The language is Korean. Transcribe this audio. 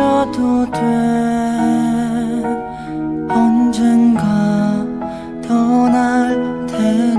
잊어도 돼. 언젠가 떠날 테